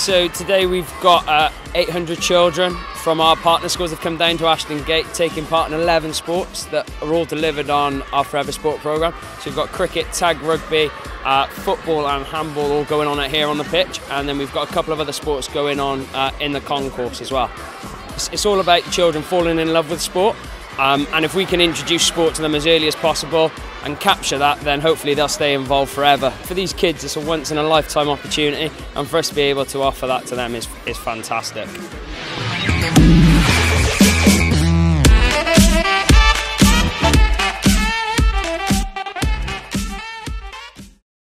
So today we've got uh, 800 children from our partner schools have come down to Ashton Gate taking part in 11 sports that are all delivered on our Forever Sport programme. So we've got cricket, tag rugby, uh, football and handball all going on here on the pitch and then we've got a couple of other sports going on uh, in the concourse as well. It's, it's all about children falling in love with sport um, and if we can introduce sport to them as early as possible and capture that, then hopefully they'll stay involved forever. For these kids, it's a once in a lifetime opportunity, and for us to be able to offer that to them is, is fantastic.